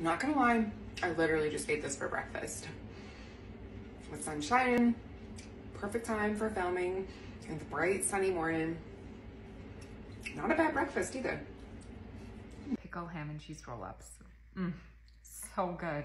not gonna lie, I literally just ate this for breakfast. With sun shining, perfect time for filming in the bright sunny morning. Not a bad breakfast either. Pickle ham and cheese roll-ups. Mm, so good.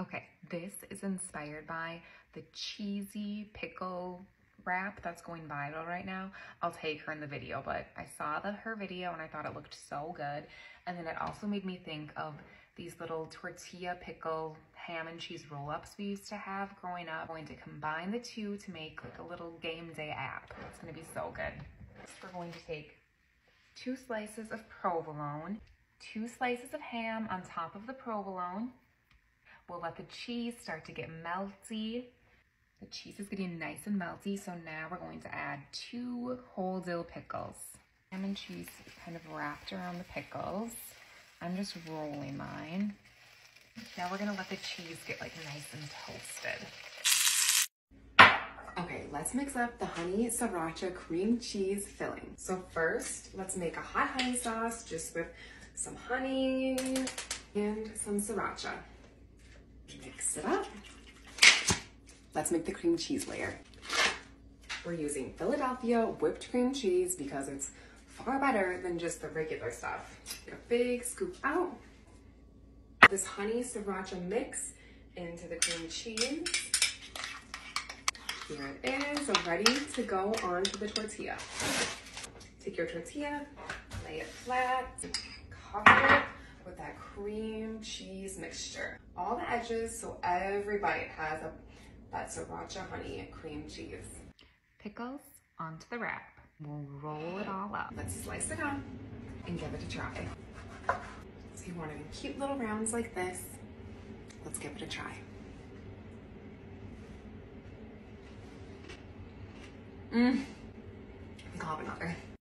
Okay, this is inspired by the cheesy pickle wrap that's going viral right now. I'll take her in the video, but I saw the her video and I thought it looked so good. And then it also made me think of these little tortilla pickle ham and cheese roll-ups we used to have growing up. I'm going to combine the two to make like a little game day app. It's gonna be so good. We're going to take two slices of provolone, two slices of ham on top of the provolone. We'll let the cheese start to get melty. The cheese is getting nice and melty, so now we're going to add two whole dill pickles. And cheese kind of wrapped around the pickles. I'm just rolling mine. Now we're gonna let the cheese get like nice and toasted. Okay, let's mix up the honey sriracha cream cheese filling. So first, let's make a hot honey sauce just with some honey and some sriracha. Mix it up. Let's make the cream cheese layer. We're using Philadelphia whipped cream cheese because it's far better than just the regular stuff. Get a big scoop out. This honey sriracha mix into the cream cheese. Here it is, ready to go onto the tortilla. Take your tortilla, lay it flat, cover it with that cream cheese mixture. All the edges so every bite has a, that sriracha honey and cream cheese. Pickles onto the wrap. We'll roll it all up. Let's slice it up and give it a try. So you want it in cute little rounds like this. Let's give it a try. Mmm. I'll have another.